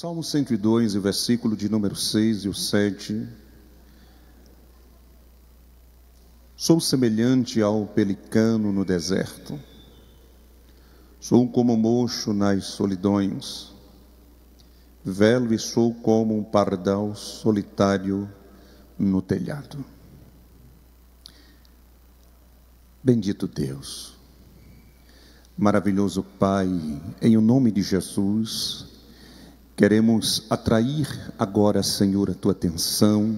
Salmo 102, o versículo de número 6 e o 7. Sou semelhante ao pelicano no deserto. Sou como mocho nas solidões. Velo e sou como um pardal solitário no telhado. Bendito Deus, maravilhoso Pai, em o nome de Jesus, Queremos atrair agora, Senhor, a tua atenção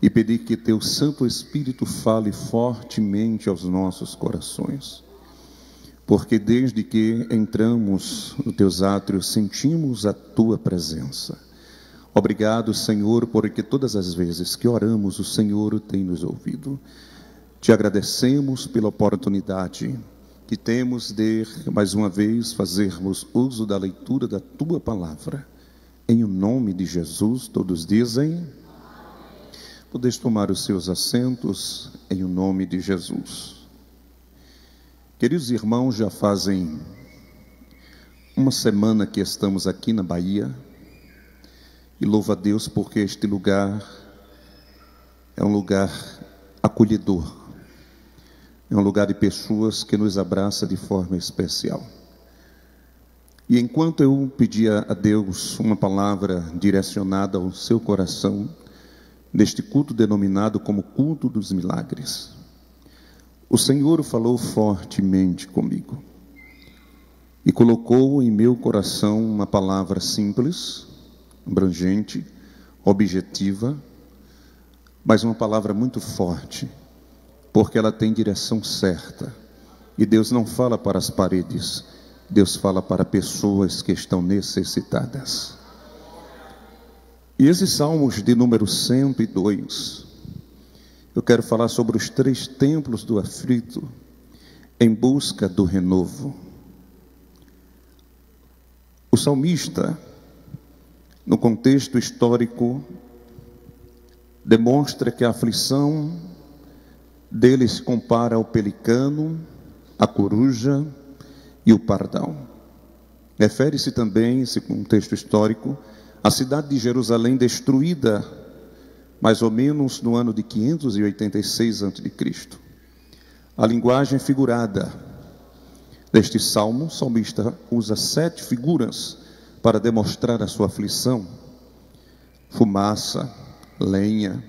e pedir que teu Santo Espírito fale fortemente aos nossos corações. Porque desde que entramos nos teus átrios, sentimos a tua presença. Obrigado, Senhor, porque todas as vezes que oramos, o Senhor tem nos ouvido. Te agradecemos pela oportunidade que temos de, mais uma vez, fazermos uso da leitura da tua palavra. Em o nome de Jesus, todos dizem. Podeis tomar os seus assentos em o nome de Jesus. Queridos irmãos, já fazem uma semana que estamos aqui na Bahia e louva a Deus porque este lugar é um lugar acolhedor é um lugar de pessoas que nos abraça de forma especial. E enquanto eu pedia a Deus uma palavra direcionada ao seu coração, neste culto denominado como culto dos milagres, o Senhor falou fortemente comigo e colocou em meu coração uma palavra simples, abrangente, objetiva, mas uma palavra muito forte porque ela tem direção certa. E Deus não fala para as paredes, Deus fala para pessoas que estão necessitadas. E esses salmos de número 102, eu quero falar sobre os três templos do aflito em busca do renovo. O salmista, no contexto histórico, demonstra que a aflição dele se compara ao pelicano, a coruja e o pardal. Refere-se também, esse contexto histórico, à cidade de Jerusalém destruída mais ou menos no ano de 586 a.C. A linguagem figurada deste salmo, o salmista usa sete figuras para demonstrar a sua aflição: fumaça, lenha,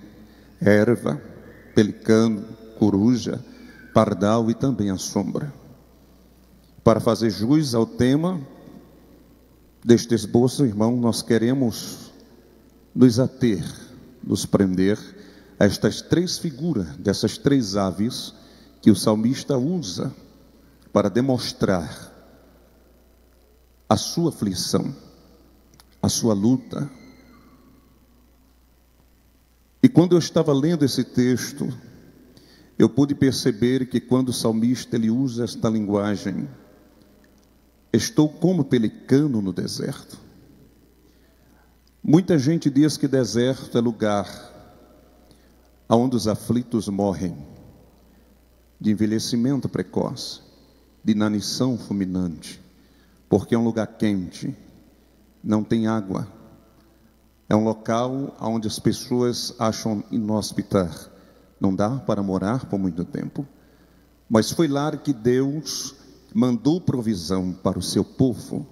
erva, pelicano, coruja, pardal e também a sombra. Para fazer jus ao tema deste esboço, irmão, nós queremos nos ater, nos prender a estas três figuras, dessas três aves que o salmista usa para demonstrar a sua aflição, a sua luta. E quando eu estava lendo esse texto, eu pude perceber que quando o salmista ele usa esta linguagem, estou como pelicano no deserto. Muita gente diz que deserto é lugar onde os aflitos morrem, de envelhecimento precoce, de inanição fulminante, porque é um lugar quente, não tem água, é um local onde as pessoas acham inóspitas não dá para morar por muito tempo, mas foi lá que Deus mandou provisão para o seu povo.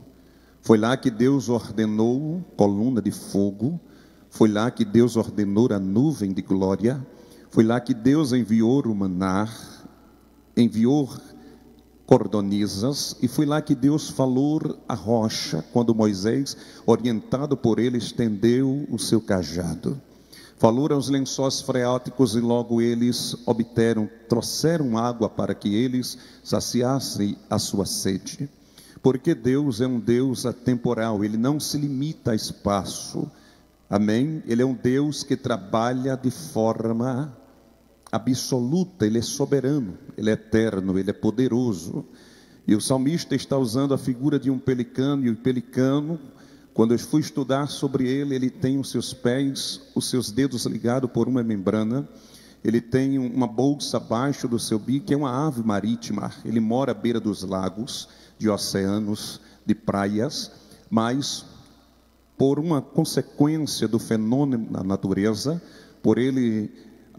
Foi lá que Deus ordenou coluna de fogo, foi lá que Deus ordenou a nuvem de glória, foi lá que Deus enviou o manar, enviou cordonizas, e foi lá que Deus falou a rocha, quando Moisés, orientado por ele, estendeu o seu cajado. Falou aos lençóis freáticos e logo eles obteram, trouxeram água para que eles saciassem a sua sede. Porque Deus é um Deus atemporal, ele não se limita a espaço. Amém? Ele é um Deus que trabalha de forma absoluta, ele é soberano, ele é eterno, ele é poderoso. E o salmista está usando a figura de um pelicano, e o pelicano quando eu fui estudar sobre ele, ele tem os seus pés, os seus dedos ligados por uma membrana, ele tem uma bolsa abaixo do seu bico, é uma ave marítima. Ele mora à beira dos lagos, de oceanos, de praias, mas por uma consequência do fenômeno da natureza, por ele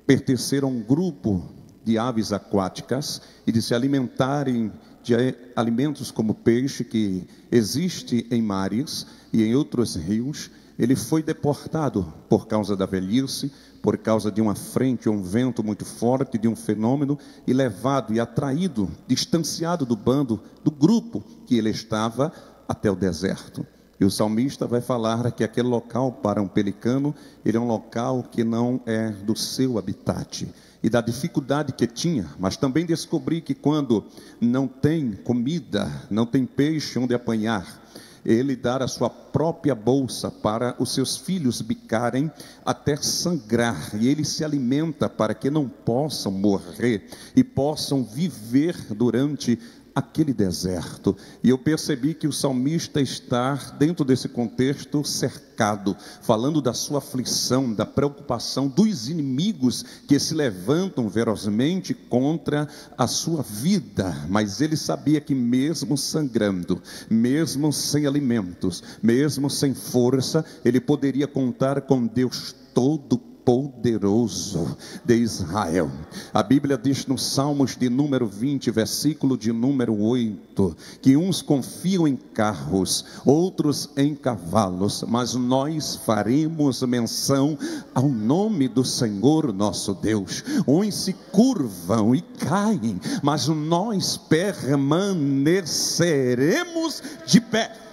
pertencer a um grupo de aves aquáticas e de se alimentarem de alimentos como peixe que existe em mares e em outros rios, ele foi deportado por causa da velhice, por causa de uma frente um vento muito forte, de um fenômeno, e levado e atraído, distanciado do bando, do grupo que ele estava, até o deserto. E o salmista vai falar que aquele local para um pelicano, ele é um local que não é do seu habitat e da dificuldade que tinha, mas também descobri que quando não tem comida, não tem peixe onde apanhar, ele dar a sua própria bolsa para os seus filhos bicarem até sangrar, e ele se alimenta para que não possam morrer e possam viver durante aquele deserto. E eu percebi que o salmista está dentro desse contexto cercado, falando da sua aflição, da preocupação dos inimigos que se levantam ferozmente contra a sua vida, mas ele sabia que mesmo sangrando, mesmo sem alimentos, mesmo sem força, ele poderia contar com Deus todo poderoso de Israel. A Bíblia diz no Salmos de número 20, versículo de número 8, que uns confiam em carros, outros em cavalos, mas nós faremos menção ao nome do Senhor nosso Deus. Uns se curvam e caem, mas nós permaneceremos de pé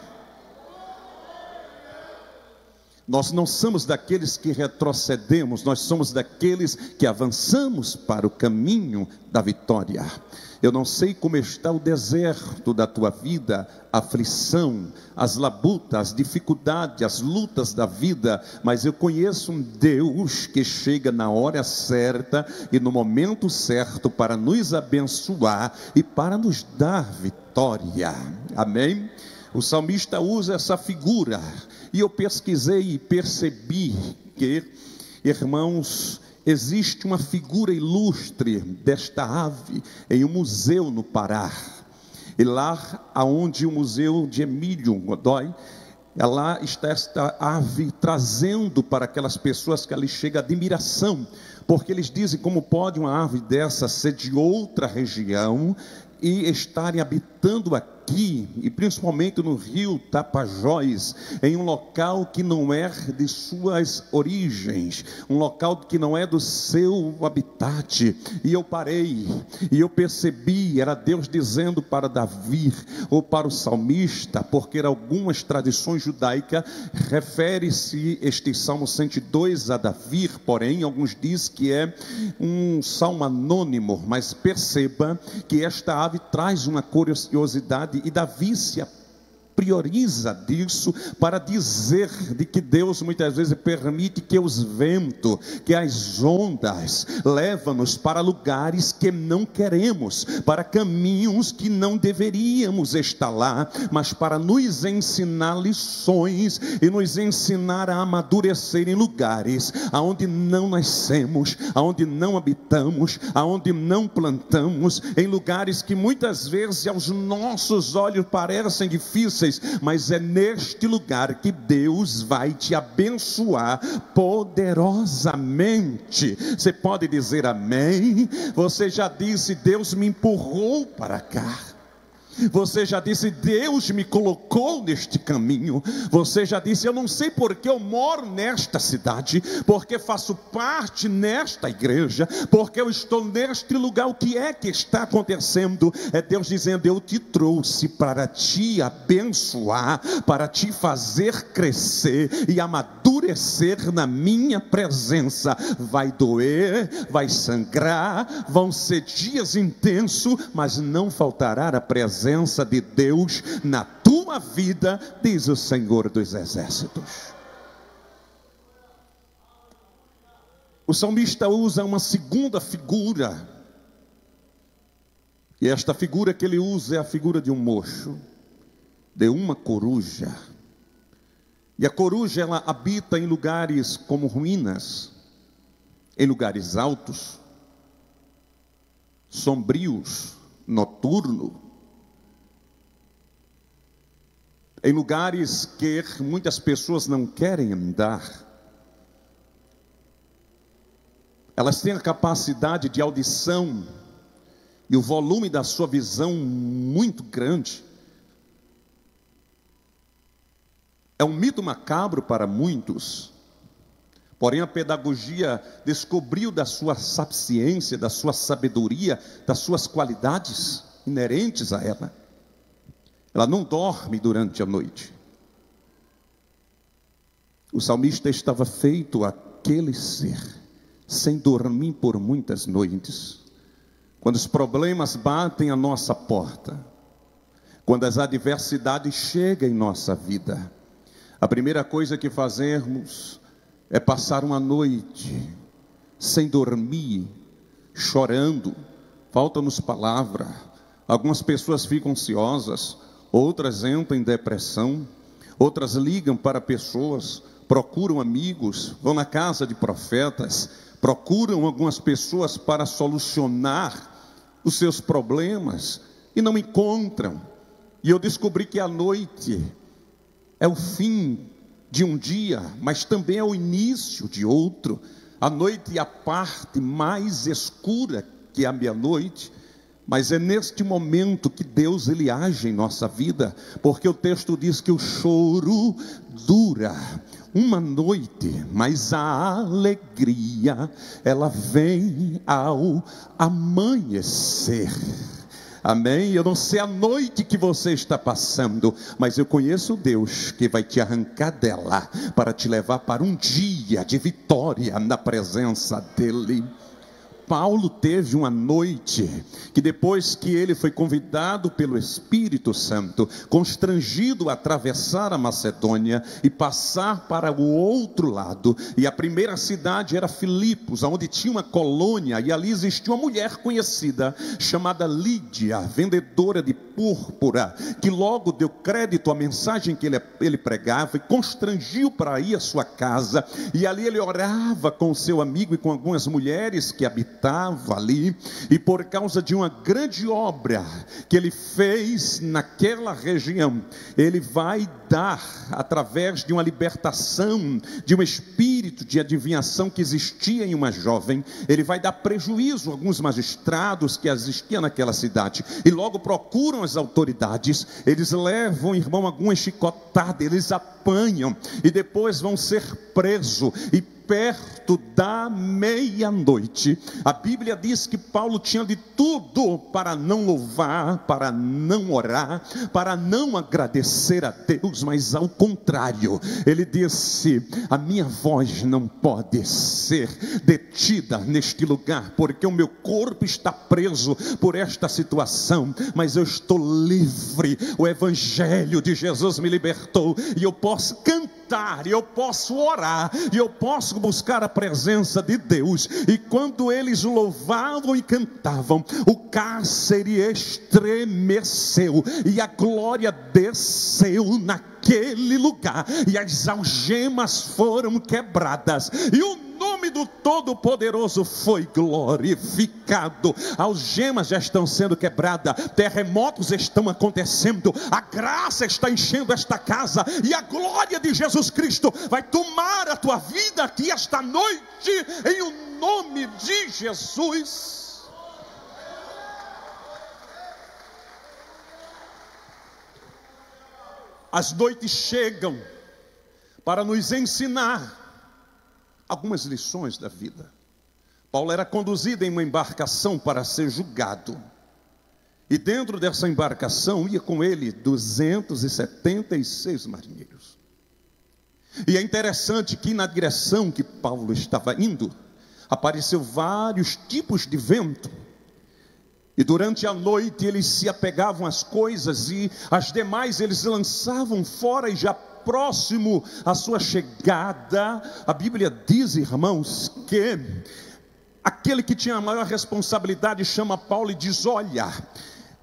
Nós não somos daqueles que retrocedemos, nós somos daqueles que avançamos para o caminho da vitória. Eu não sei como está o deserto da tua vida, a aflição, as labutas, as dificuldades, as lutas da vida, mas eu conheço um Deus que chega na hora certa e no momento certo para nos abençoar e para nos dar vitória. Amém? O salmista usa essa figura e eu pesquisei e percebi que, irmãos, existe uma figura ilustre desta ave em um museu no Pará. E lá aonde o museu de Emílio Godoy, lá está esta ave trazendo para aquelas pessoas que ali chega admiração, porque eles dizem como pode uma ave dessa ser de outra região e estarem habitando aqui aqui, e principalmente no rio Tapajós, em um local que não é de suas origens, um local que não é do seu habitat. E eu parei, e eu percebi, era Deus dizendo para Davi, ou para o salmista, porque algumas tradições judaicas refere-se este Salmo 102 a Davi, porém, alguns dizem que é um salmo anônimo, mas perceba que esta ave traz uma curiosidade e Davi se prioriza disso para dizer de que Deus muitas vezes permite que os ventos, que as ondas levam-nos para lugares que não queremos, para caminhos que não deveríamos estar lá, mas para nos ensinar lições e nos ensinar a amadurecer em lugares aonde não nascemos, aonde não habitamos, aonde não plantamos, em lugares que muitas vezes aos nossos olhos parecem difíceis mas é neste lugar que Deus vai te abençoar poderosamente. Você pode dizer amém? Você já disse: Deus me empurrou para cá. Você já disse, Deus me colocou neste caminho. Você já disse, eu não sei porque eu moro nesta cidade, porque faço parte nesta igreja, porque eu estou neste lugar. O que é que está acontecendo? É Deus dizendo, eu te trouxe para te abençoar, para te fazer crescer e amadurecer na minha presença. Vai doer, vai sangrar, vão ser dias intensos, mas não faltará a presença presença de Deus na tua vida, diz o Senhor dos Exércitos. O salmista usa uma segunda figura, e esta figura que ele usa é a figura de um mocho, de uma coruja. E a coruja ela habita em lugares como ruínas, em lugares altos, sombrios, noturno, em lugares que muitas pessoas não querem andar. Elas têm a capacidade de audição e o volume da sua visão muito grande. É um mito macabro para muitos, porém a pedagogia descobriu da sua sapiência, da sua sabedoria, das suas qualidades inerentes a ela. Ela não dorme durante a noite. O salmista estava feito aquele ser, sem dormir por muitas noites quando os problemas batem a nossa porta, quando as adversidades chegam em nossa vida, a primeira coisa que fazemos é passar uma noite sem dormir, chorando, falta-nos palavra. Algumas pessoas ficam ansiosas, outras entram em depressão, outras ligam para pessoas, procuram amigos, vão na casa de profetas, procuram algumas pessoas para solucionar os seus problemas e não encontram. E eu descobri que a noite é o fim de um dia, mas também é o início de outro. A noite é a parte mais escura que é a meia-noite, mas é neste momento que Deus ele age em nossa vida, porque o texto diz que o choro dura uma noite, mas a alegria, ela vem ao amanhecer. Amém? Eu não sei a noite que você está passando, mas eu conheço Deus que vai te arrancar dela para te levar para um dia de vitória na presença dEle. Paulo teve uma noite que depois que ele foi convidado pelo Espírito Santo, constrangido a atravessar a Macedônia e passar para o outro lado, e a primeira cidade era Filipos, onde tinha uma colônia, e ali existia uma mulher conhecida chamada Lídia, vendedora de púrpura, que logo deu crédito à mensagem que ele, ele pregava e constrangiu para ir à sua casa, e ali ele orava com o seu amigo e com algumas mulheres que habitavam estava ali, e por causa de uma grande obra que ele fez naquela região, ele vai dar, através de uma libertação, de um espírito de adivinhação que existia em uma jovem, ele vai dar prejuízo a alguns magistrados que existiam naquela cidade, e logo procuram as autoridades, eles levam, irmão, alguma chicotada, eles apanham, e depois vão ser presos, e perto da meia-noite, a Bíblia diz que Paulo tinha de tudo para não louvar, para não orar, para não agradecer a Deus, mas ao contrário, ele disse: A minha voz não pode ser detida neste lugar, porque o meu corpo está preso por esta situação, mas eu estou livre. O Evangelho de Jesus me libertou e eu posso cantar e eu posso orar, e eu posso buscar a presença de Deus. E quando eles louvavam e cantavam, o cárcere estremeceu, e a glória desceu naquele lugar, e as algemas foram quebradas, e o nome do Todo-Poderoso foi glorificado. Algemas já estão sendo quebradas, terremotos estão acontecendo, a graça está enchendo esta casa, e a glória de Jesus Cristo vai tomar a tua vida aqui esta noite, em o nome de Jesus. As noites chegam para nos ensinar algumas lições da vida. Paulo era conduzido em uma embarcação para ser julgado. E dentro dessa embarcação ia com ele 276 marinheiros. E é interessante que na direção que Paulo estava indo, apareceu vários tipos de vento. E durante a noite eles se apegavam às coisas e as demais eles lançavam fora e já próximo à sua chegada, a Bíblia diz, irmãos, que aquele que tinha a maior responsabilidade chama Paulo e diz: Olha,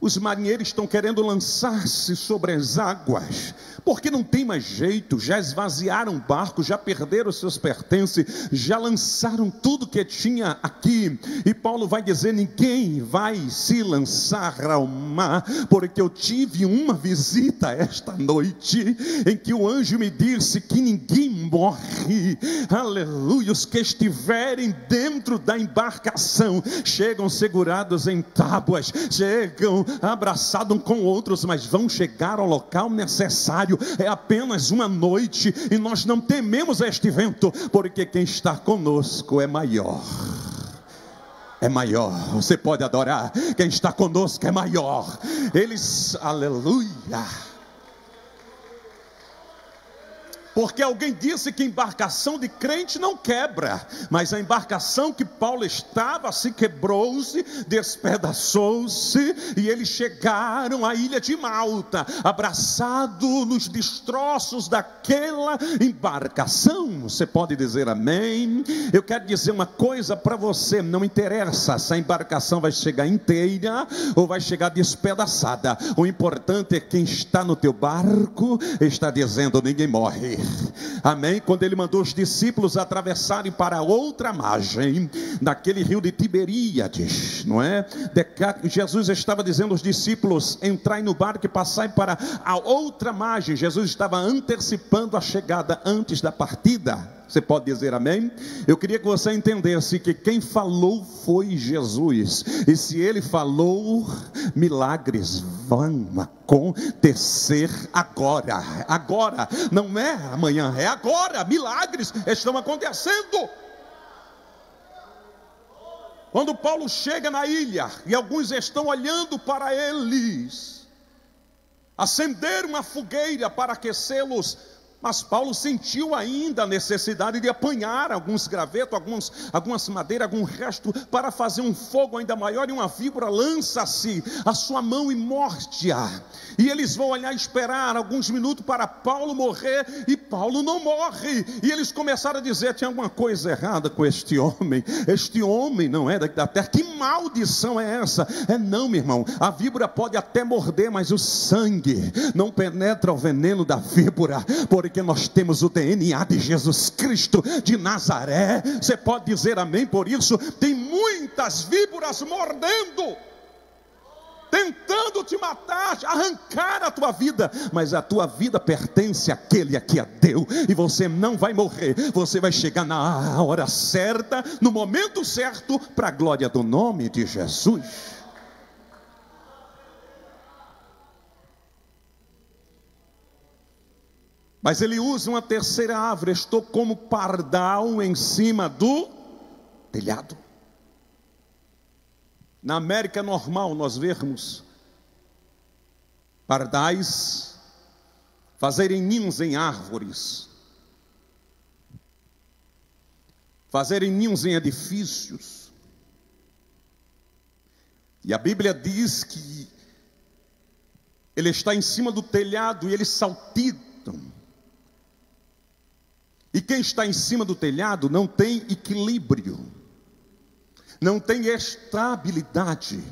Os marinheiros estão querendo lançar-se sobre as águas, porque não tem mais jeito, já esvaziaram o barco, já perderam seus pertences, já lançaram tudo que tinha aqui. E Paulo vai dizer: ninguém vai se lançar ao mar, porque eu tive uma visita esta noite em que o anjo me disse que ninguém morre. Aleluia! Os que estiverem dentro da embarcação chegam segurados em tábuas, chegam abraçados um com outros, mas vão chegar ao local necessário. É apenas uma noite e nós não tememos este vento, porque quem está conosco é maior é maior. Você pode adorar. Quem está conosco é maior. Eles, aleluia. Porque alguém disse que embarcação de crente não quebra, mas a embarcação que Paulo estava se quebrou-se, despedaçou-se, e eles chegaram à ilha de Malta, abraçado nos destroços daquela embarcação. Você pode dizer amém? Eu quero dizer uma coisa para você: não interessa se a embarcação vai chegar inteira ou vai chegar despedaçada, o importante é quem está no teu barco está dizendo: ninguém morre. Amém? Quando ele mandou os discípulos atravessarem para outra margem, naquele rio de Tiberíades, não é? Jesus estava dizendo aos discípulos: entrai no barco e passai para a outra margem. Jesus estava antecipando a chegada antes da partida. Você pode dizer amém? Eu queria que você entendesse que quem falou foi Jesus. E se ele falou, milagres vão acontecer agora. Agora, não é amanhã, é agora. Milagres estão acontecendo. Quando Paulo chega na ilha e alguns estão olhando para eles, acender uma fogueira para aquecê-los mas Paulo sentiu ainda a necessidade de apanhar alguns gravetos, alguns, algumas madeiras, algum resto, para fazer um fogo ainda maior, e uma víbora lança-se a sua mão e morde-a. E eles vão olhar e esperar alguns minutos para Paulo morrer, e Paulo não morre. E eles começaram a dizer: tinha alguma coisa errada com este homem. Este homem não é da terra. Que maldição é essa? É não, meu irmão. A víbora pode até morder, mas o sangue não penetra o veneno da víbora. Por porque nós temos o DNA de Jesus Cristo de Nazaré. Você pode dizer amém por isso? Tem muitas víboras mordendo tentando te matar, arrancar a tua vida, mas a tua vida pertence àquele a que a deu, e você não vai morrer, você vai chegar na hora certa, no momento certo, para a glória do nome de Jesus. Mas ele usa uma terceira árvore, estou como pardal em cima do telhado. Na América normal nós vemos pardais fazerem ninhos em árvores, fazerem ninhos em edifícios. E a Bíblia diz que ele está em cima do telhado e eles saltitam. E quem está em cima do telhado não tem equilíbrio, não tem estabilidade.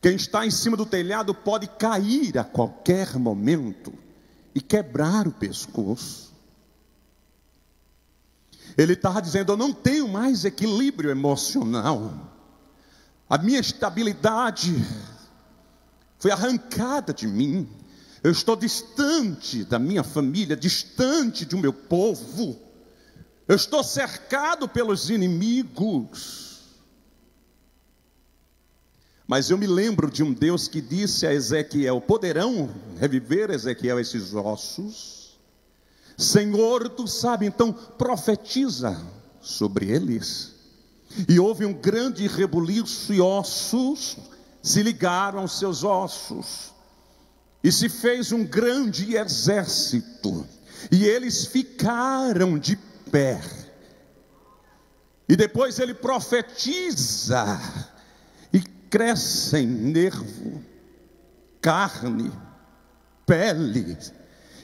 Quem está em cima do telhado pode cair a qualquer momento e quebrar o pescoço. Ele estava dizendo: Eu não tenho mais equilíbrio emocional, a minha estabilidade foi arrancada de mim. Eu estou distante da minha família, distante do meu povo. Eu estou cercado pelos inimigos. Mas eu me lembro de um Deus que disse a Ezequiel: Poderão reviver, Ezequiel, esses ossos? Senhor, tu sabe, então profetiza sobre eles. E houve um grande rebuliço e ossos se ligaram aos seus ossos e se fez um grande exército, e eles ficaram de pé. E depois ele profetiza, e crescem nervo, carne, pele,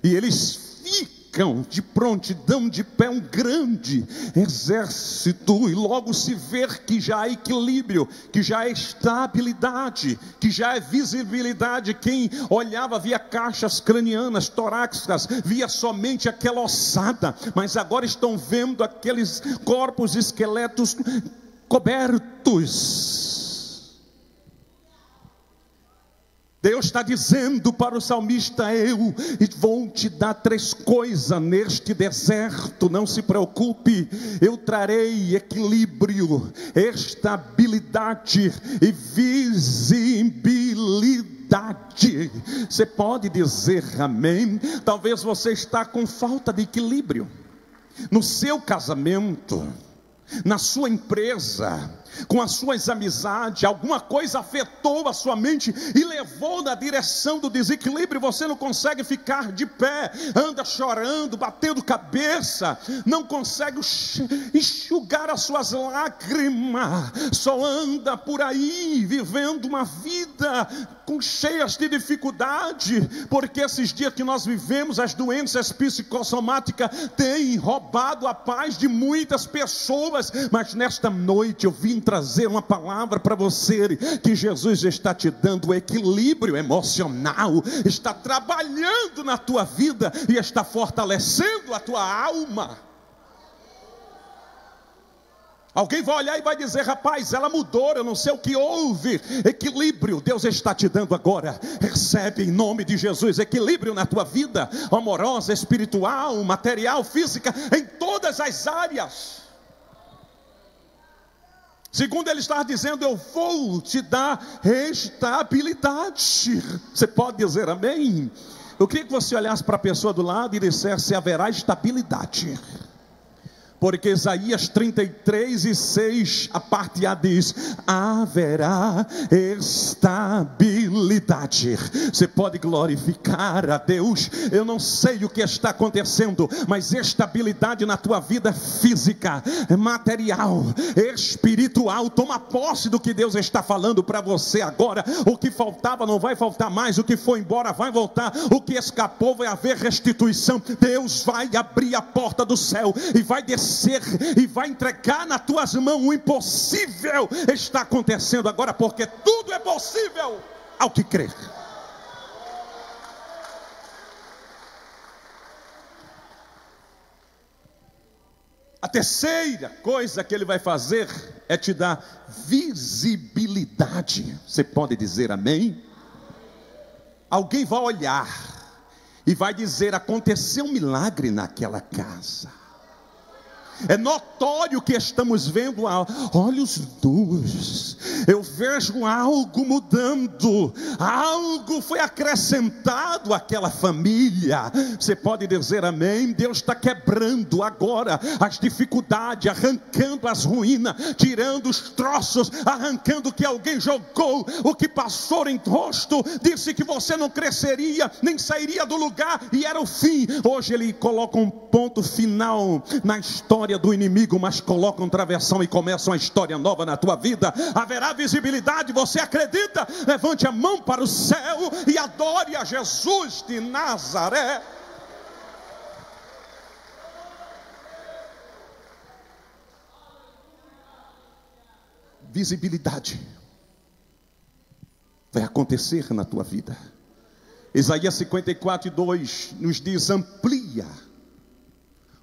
e eles ficam de prontidão de pé um grande exército, e logo se vê que já há equilíbrio, que já é estabilidade, que já é visibilidade. Quem olhava via caixas cranianas, torácicas, via somente aquela ossada, mas agora estão vendo aqueles corpos, esqueletos cobertos Deus está dizendo para o salmista: Eu vou te dar três coisas neste deserto, não se preocupe, eu trarei equilíbrio, estabilidade e visibilidade. Você pode dizer amém? Talvez você está com falta de equilíbrio no seu casamento, na sua empresa, com as suas amizades, alguma coisa afetou a sua mente e levou na direção do desequilíbrio, você não consegue ficar de pé, anda chorando, batendo cabeça, não consegue enxugar as suas lágrimas, só anda por aí vivendo uma vida com cheias de dificuldade, porque esses dias que nós vivemos, as doenças psicossomáticas têm roubado a paz de muitas pessoas, mas nesta noite eu vim trazer uma palavra para você que Jesus está te dando equilíbrio emocional, está trabalhando na tua vida e está fortalecendo a tua alma. Alguém vai olhar e vai dizer, rapaz, ela mudou, eu não sei o que houve. Equilíbrio, Deus está te dando agora. Recebe em nome de Jesus equilíbrio na tua vida, amorosa, espiritual, material, física, em todas as áreas. Segundo ele está dizendo, eu vou te dar estabilidade. Você pode dizer amém? Eu queria que você olhasse para a pessoa do lado e dissesse: haverá estabilidade porque Isaías 33 e 6, a parte A diz: haverá estabilidade. Você pode glorificar a Deus. Eu não sei o que está acontecendo, mas estabilidade na tua vida física, material, espiritual. Toma posse do que Deus está falando para você agora. O que faltava não vai faltar mais, o que foi embora vai voltar, o que escapou vai haver restituição. Deus vai abrir a porta do céu e vai descer e vai entregar nas tuas mãos o impossível está acontecendo agora, porque tudo é possível ao que crer. A terceira coisa que ele vai fazer é te dar visibilidade. Você pode dizer amém? Alguém vai olhar e vai dizer: aconteceu um milagre naquela casa. É notório que estamos vendo a olhos nus. Eu vejo algo mudando, algo foi acrescentado àquela família. Você pode dizer amém? Deus está quebrando agora as dificuldades, arrancando as ruínas, tirando os troços, arrancando o que alguém jogou, o que passou em rosto, disse que você não cresceria, nem sairia do lugar, e era o fim. Hoje ele coloca um ponto final na história história do inimigo, mas colocam travessão e começam uma história nova na tua vida. Haverá visibilidade, você acredita? Levante a mão para o céu e adore a Jesus de Nazaré. Visibilidade vai acontecer na tua vida. Isaías 54, 2 nos diz: amplia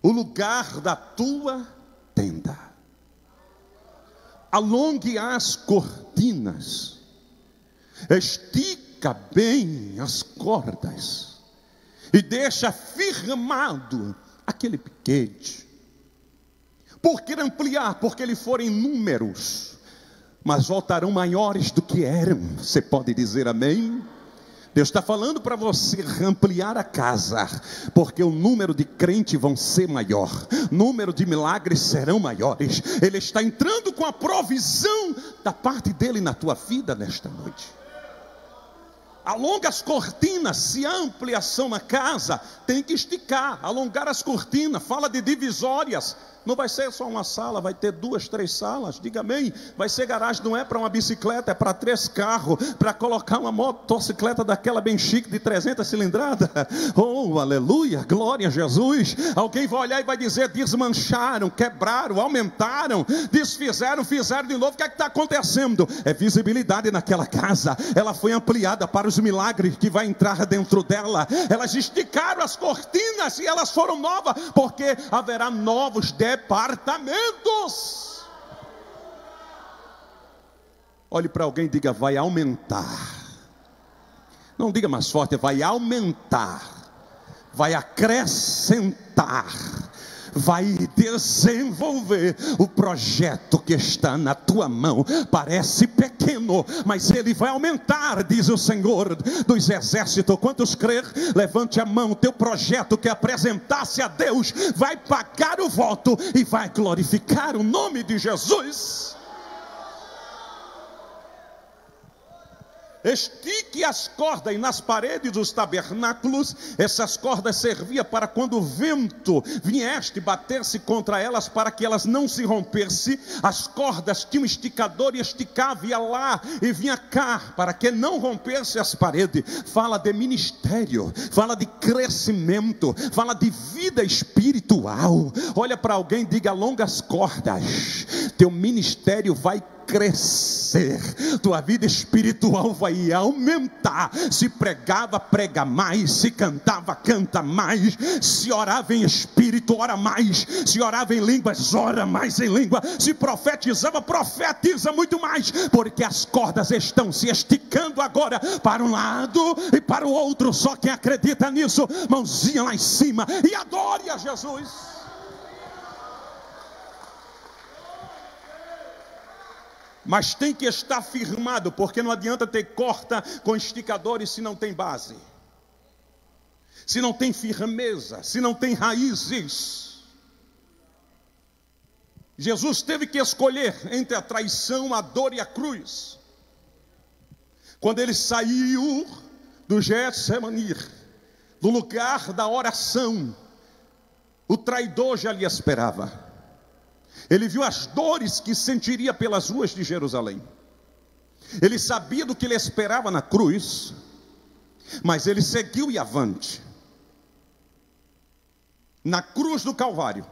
o lugar da tua tenda. Alongue as cortinas, estica bem as cordas, e deixa firmado aquele piquete. Por que ampliar? Porque eles forem números, mas voltarão maiores do que eram. Você pode dizer amém? Deus está falando para você ampliar a casa, porque o número de crentes vão ser maior, número de milagres serão maiores. Ele está entrando com a provisão da parte dele na tua vida nesta noite. alonga as cortinas, se há ampliação na casa, tem que esticar, alongar as cortinas, fala de divisórias, não vai ser só uma sala, vai ter duas, três salas. Diga amém. Vai ser garagem, não é para uma bicicleta, é para três carros, para colocar uma motocicleta daquela bem chique de 300 cilindradas. Oh, aleluia, glória a Jesus. Alguém vai olhar e vai dizer: desmancharam, quebraram, aumentaram, desfizeram, fizeram de novo. O que é que está acontecendo? É visibilidade naquela casa. Ela foi ampliada para os milagres que vai entrar dentro dela. Elas esticaram as cortinas e elas foram novas, porque haverá novos departamentos. Olhe para alguém e diga: vai aumentar. Não diga mais forte, vai aumentar, vai acrescentar vai desenvolver o projeto que está na tua mão. Parece pequeno, mas ele vai aumentar, diz o Senhor dos exércitos. Quantos crer? Levante a mão. Teu projeto que apresentasse a Deus vai pagar o voto e vai glorificar o nome de Jesus. Estique as cordas, e nas paredes dos tabernáculos, essas cordas serviam para quando o vento viesse bater-se contra elas, para que elas não se rompessem, as cordas tinham um esticador e esticava, ia lá e vinha cá, para que não rompesse as paredes. Fala de ministério, fala de crescimento, fala de vida espiritual. Olha para alguém, diga longas cordas, teu ministério vai crescer, tua vida espiritual vai aumentar. Se pregava, prega mais, se cantava, canta mais, se orava em espírito, ora mais, se orava em línguas, ora mais em língua, se profetizava, profetiza muito mais, porque as cordas estão se esticando agora para um lado e para o outro. Só quem acredita nisso, mãozinha lá em cima. E adore a Jesus. Mas tem que estar firmado, porque não adianta ter corta com esticadores se não tem base, se não tem firmeza, se não tem raízes. Jesus teve que escolher entre a traição, a dor e a cruz. Quando ele saiu do Getsemani, do lugar da oração, o traidor já lhe esperava. Ele viu as dores que sentiria pelas ruas de Jerusalém. Ele sabia do que lhe esperava na cruz, mas ele seguiu e avante. Na cruz do Calvário,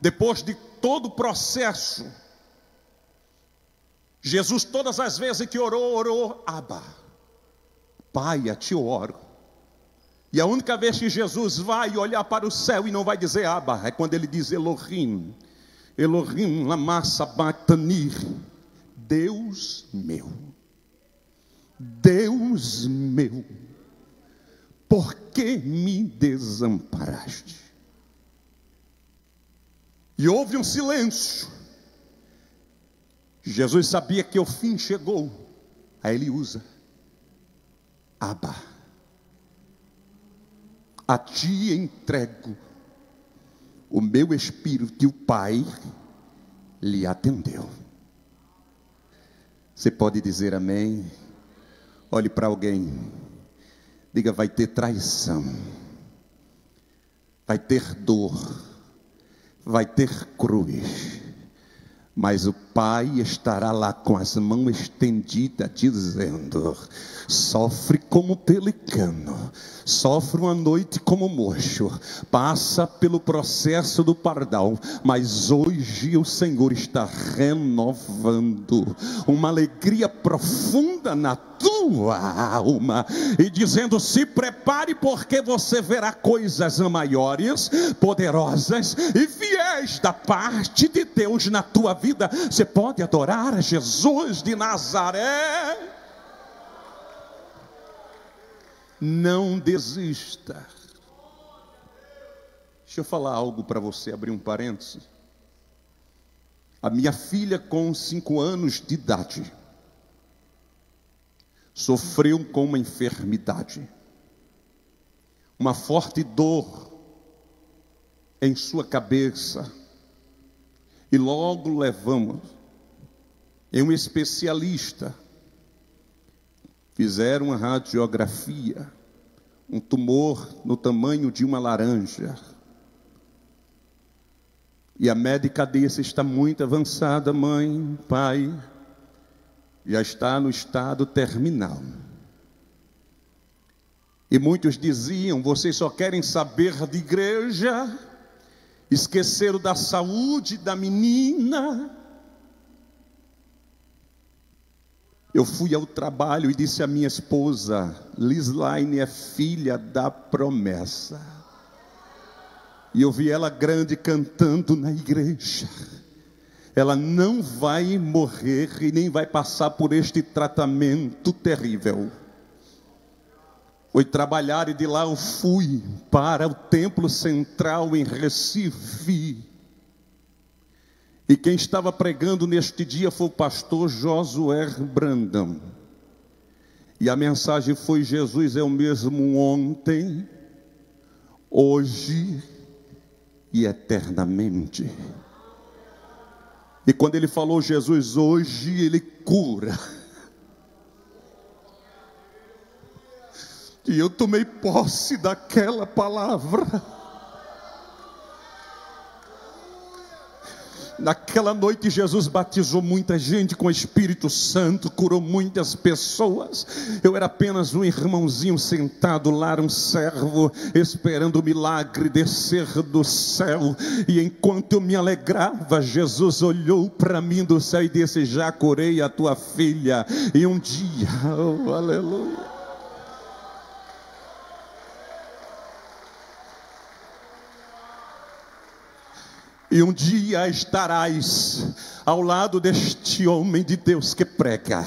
depois de todo o processo, Jesus, todas as vezes que orou, orou, Abba, Pai, a ti eu oro. E a única vez que Jesus vai olhar para o céu e não vai dizer Abba, é quando ele diz Elohim, Elohim lama sabachthani, Deus meu, Deus meu, por que me desamparaste? E houve um silêncio. Jesus sabia que o fim chegou. Aí ele usa Abba. A ti entrego o meu espírito e o Pai lhe atendeu. Você pode dizer amém? Olhe para alguém, diga: vai ter traição, vai ter dor, vai ter cruz, mas o Pai estará lá com as mãos estendidas, dizendo: sofre como pelicano, sofre uma noite como mocho, passa pelo processo do pardal, mas hoje o Senhor está renovando uma alegria profunda na tua alma e dizendo: se prepare, porque você verá coisas maiores, poderosas e fiéis da parte de Deus na tua vida. Você pode adorar Jesus de Nazaré. Não desista. Deixa eu falar algo para você, abrir um parênteses. A minha filha, com cinco anos de idade, sofreu com uma enfermidade, uma forte dor em sua cabeça, e logo levamos em um especialista Fizeram uma radiografia, um tumor no tamanho de uma laranja. E a médica disse: está muito avançada, mãe, pai, já está no estado terminal. E muitos diziam: vocês só querem saber de igreja, esqueceram da saúde da menina. Eu fui ao trabalho e disse à minha esposa: Lislaine é filha da promessa. E eu vi ela grande cantando na igreja. Ela não vai morrer e nem vai passar por este tratamento terrível foi trabalhar e de lá eu fui para o templo central em Recife. E quem estava pregando neste dia foi o pastor Josué Brandão. E a mensagem foi: Jesus é o mesmo ontem, hoje e eternamente. E quando ele falou Jesus hoje, ele cura. E eu tomei posse daquela palavra. Naquela noite, Jesus batizou muita gente com o Espírito Santo, curou muitas pessoas. Eu era apenas um irmãozinho sentado lá, um servo, esperando o milagre descer do céu. E enquanto eu me alegrava, Jesus olhou para mim do céu e disse: Já curei a tua filha. E um dia, oh, aleluia. E um dia estarás ao lado deste homem de Deus que prega,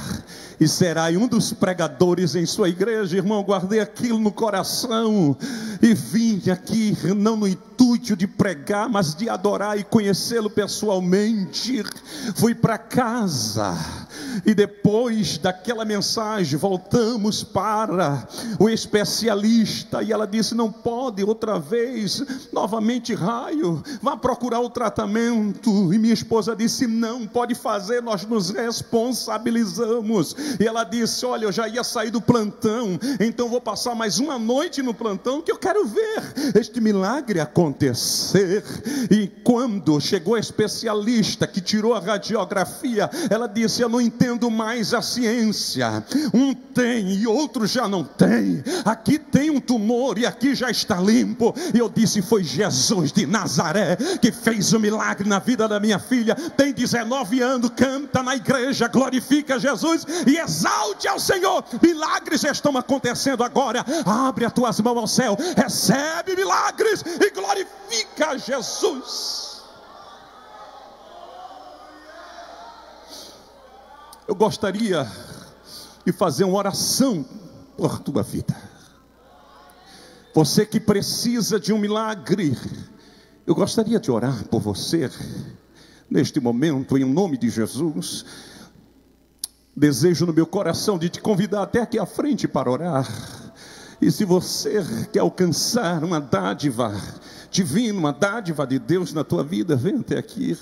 e será um dos pregadores em sua igreja, irmão. Guardei aquilo no coração e vim aqui, não no intuito de pregar, mas de adorar e conhecê-lo pessoalmente. Fui para casa e depois daquela mensagem, voltamos para o especialista. E ela disse: Não pode outra vez, novamente raio, vá procurar o tratamento. E minha esposa disse: Não, pode fazer, nós nos responsabilizamos. E ela disse: Olha, eu já ia sair do plantão, então vou passar mais uma noite no plantão que eu quero ver este milagre acontecer. E quando chegou a especialista que tirou a radiografia, ela disse: Eu não entendo mais a ciência. Um tem e outro já não tem. Aqui tem um tumor e aqui já está limpo. E eu disse: Foi Jesus de Nazaré que fez o milagre na vida da minha filha. Tem 19 anos, canta na igreja, glorifica Jesus e exalte ao Senhor. Milagres estão acontecendo agora. Abre as tuas mãos ao céu, recebe milagres e glorifica Jesus. eu gostaria de fazer uma oração por tua vida. Você que precisa de um milagre, eu gostaria de orar por você neste momento, em nome de Jesus. Desejo no meu coração de te convidar até aqui à frente para orar. E se você quer alcançar uma dádiva divina, uma dádiva de Deus na tua vida, vem até aqui.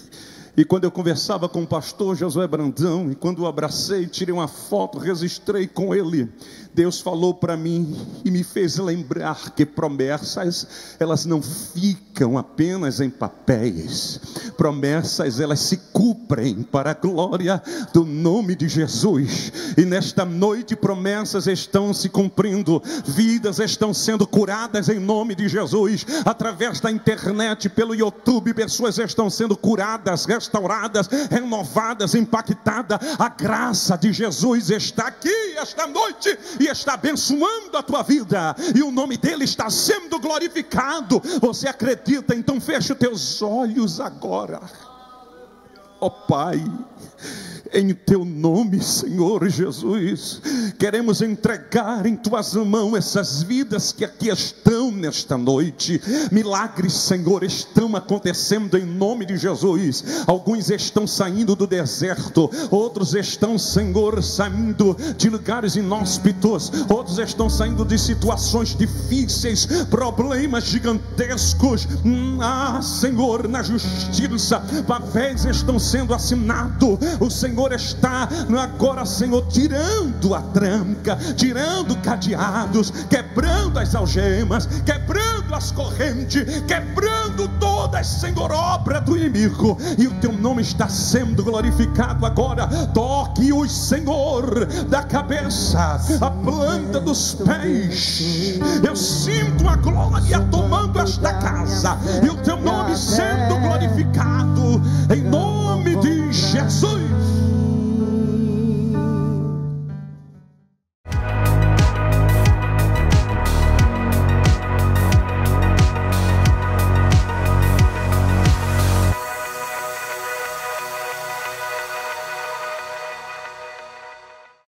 E quando eu conversava com o pastor Josué Brandão, e quando o abracei, tirei uma foto, registrei com ele, Deus falou para mim e me fez lembrar que promessas, elas não ficam apenas em papéis. Promessas, elas se cumprem para a glória do nome de Jesus. E nesta noite promessas estão se cumprindo, vidas estão sendo curadas em nome de Jesus. Através da internet, pelo YouTube, pessoas estão sendo curadas, restauradas, renovadas, impactadas. A graça de Jesus está aqui esta noite e está abençoando a tua vida, e o nome dele está sendo glorificado. Você acredita? Então feche os teus olhos agora. Ó oh, Pai, em teu nome, Senhor Jesus. Queremos entregar em tuas mãos essas vidas que aqui estão nesta noite. Milagres, Senhor, estão acontecendo em nome de Jesus. Alguns estão saindo do deserto, outros estão, Senhor, saindo de lugares inóspitos, outros estão saindo de situações difíceis, problemas gigantescos. Ah, Senhor, na justiça, papéis estão sendo assinados. O Senhor Está agora, Senhor, tirando a tranca, tirando cadeados, quebrando as algemas, quebrando as correntes, quebrando todas, Senhor, obra do inimigo. E o teu nome está sendo glorificado agora. Toque-os, Senhor, da cabeça, a planta dos pés. Eu sinto a glória tomando esta casa e o teu nome sendo glorificado